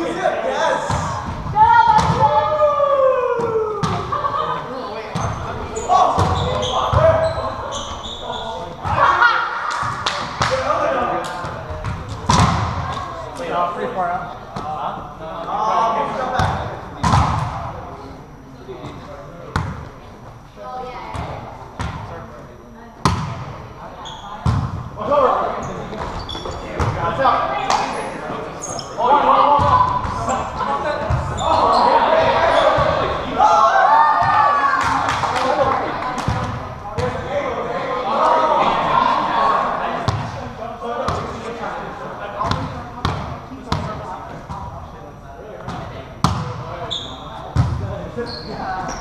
Yeah. Yeah.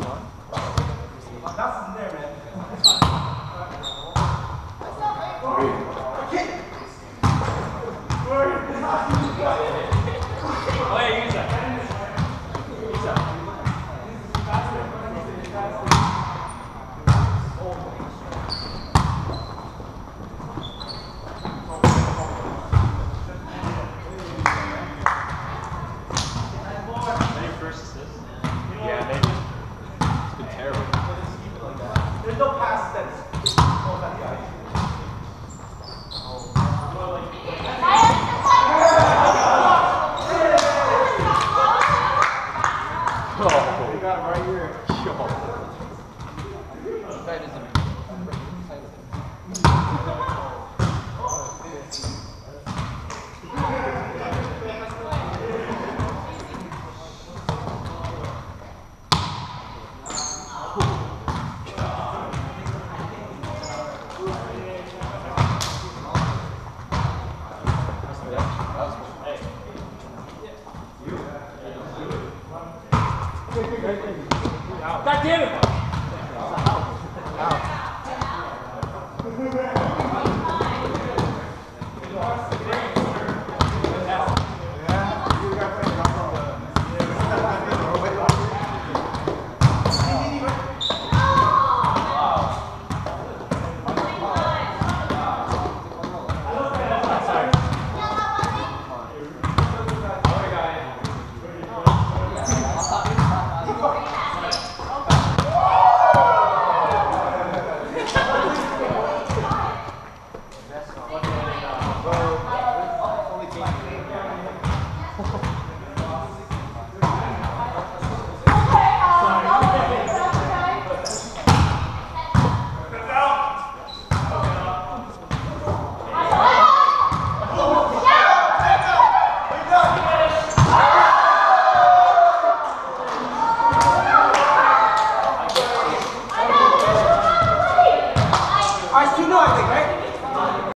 the one. That's his name, man. arrow. But it's even like that. There's no past that's oh, that guy. Oh. Right here. Yo. That is amazing.